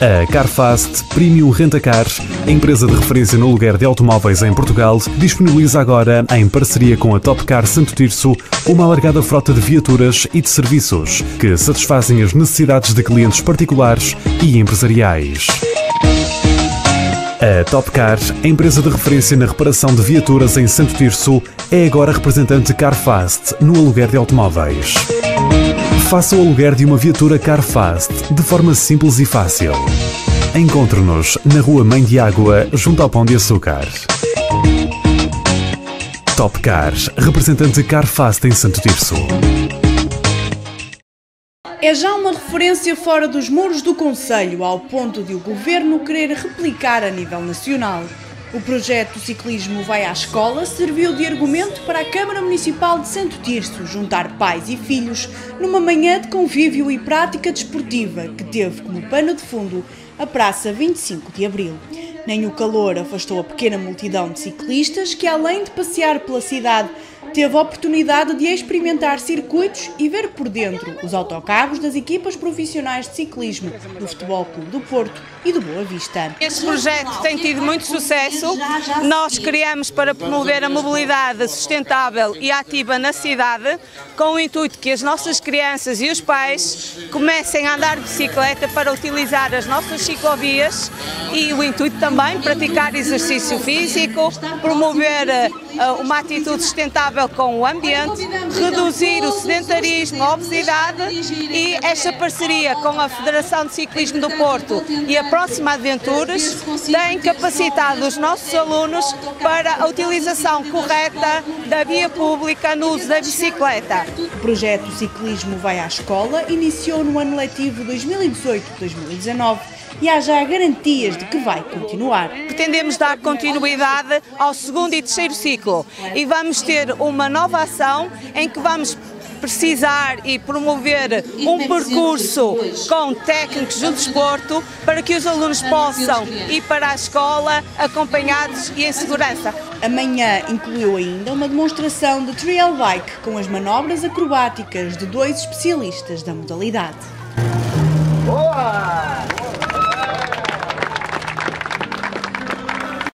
A Carfast Premium Rentacar, a empresa de referência no lugar de automóveis em Portugal, disponibiliza agora, em parceria com a Top Car Santo Tirso, uma alargada frota de viaturas e de serviços que satisfazem as necessidades de clientes particulares e empresariais. A Top Car, a empresa de referência na reparação de viaturas em Santo Tirso, é agora representante Carfast no aluguer de automóveis. Faça o aluguer de uma viatura Carfast de forma simples e fácil. Encontre-nos na Rua Mãe de Água, junto ao Pão de Açúcar. Top Car, representante Carfast em Santo Tirso. É já uma referência fora dos muros do Conselho, ao ponto de o Governo querer replicar a nível nacional. O projeto Ciclismo Vai à Escola serviu de argumento para a Câmara Municipal de Santo Tirso juntar pais e filhos numa manhã de convívio e prática desportiva que teve como pano de fundo a Praça 25 de Abril. Nem o calor afastou a pequena multidão de ciclistas que, além de passear pela cidade, teve a oportunidade de experimentar circuitos e ver por dentro os autocarros das equipas profissionais de ciclismo do Futebol Clube do Porto e do Boa Vista. Este projeto tem tido muito sucesso. Nós criamos para promover a mobilidade sustentável e ativa na cidade, com o intuito que as nossas crianças e os pais comecem a andar de bicicleta para utilizar as nossas ciclovias e o intuito também praticar exercício físico, promover uh, uma atitude sustentável com o ambiente, reduzir o sedentarismo, a obesidade e esta parceria com a Federação de Ciclismo do Porto. E a Próxima Aventuras tem capacitado os nossos alunos para a utilização correta da via pública no uso da bicicleta. O projeto Ciclismo Vai à Escola iniciou no ano letivo 2018-2019 e há já garantias de que vai continuar. Pretendemos dar continuidade ao segundo e terceiro ciclo e vamos ter uma nova ação em que vamos precisar e promover um percurso com técnicos do desporto para que os alunos possam ir para a escola acompanhados e em segurança. Amanhã incluiu ainda uma demonstração de trail bike com as manobras acrobáticas de dois especialistas da modalidade.